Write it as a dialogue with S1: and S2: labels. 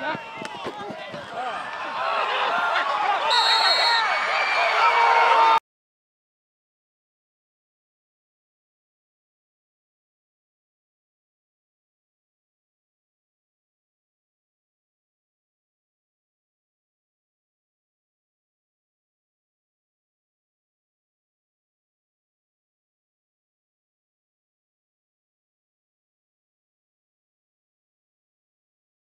S1: Zach